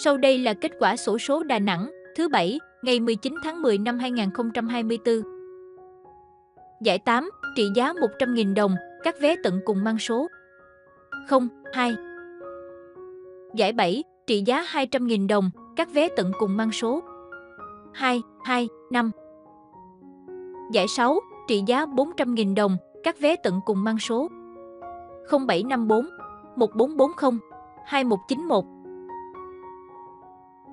Sau đây là kết quả sổ số Đà Nẵng thứ bảy, ngày 19 tháng 10 năm 2024. Giải 8, trị giá 100.000 đồng, các vé tận cùng mang số 0, 2. Giải 7, trị giá 200.000 đồng, các vé tận cùng mang số 2, 2, 5. Giải 6, trị giá 400.000 đồng, các vé tận cùng mang số 0754 1440 2191.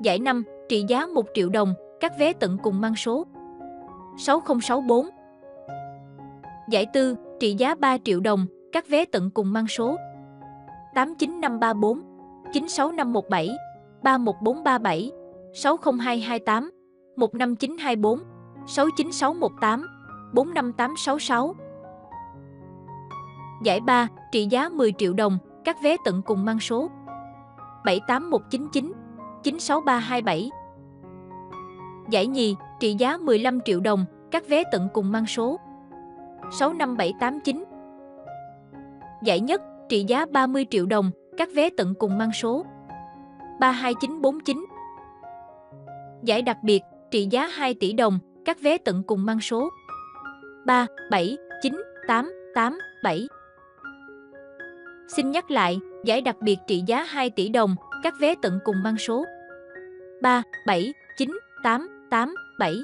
Giải 5, trị giá 1 triệu đồng, các vé tận cùng mang số 6064. Giải 4, trị giá 3 triệu đồng, các vé tận cùng mang số 89534, 96517, 31437, 60228, 15924, 69618, 45866. Giải 3, trị giá 10 triệu đồng, các vé tận cùng mang số 78199, 96327. Giải nhì, trị giá 15 triệu đồng, các vé tận cùng mang số 65789. Giải nhất, trị giá 30 triệu đồng, các vé tận cùng mang số 32949. Giải đặc biệt, trị giá 2 tỷ đồng, các vé tận cùng mang số 379887. Xin nhắc lại, giải đặc biệt trị giá 2 tỷ đồng, các vé tận cùng mang số 3, 7, 9, 8, 8, 7.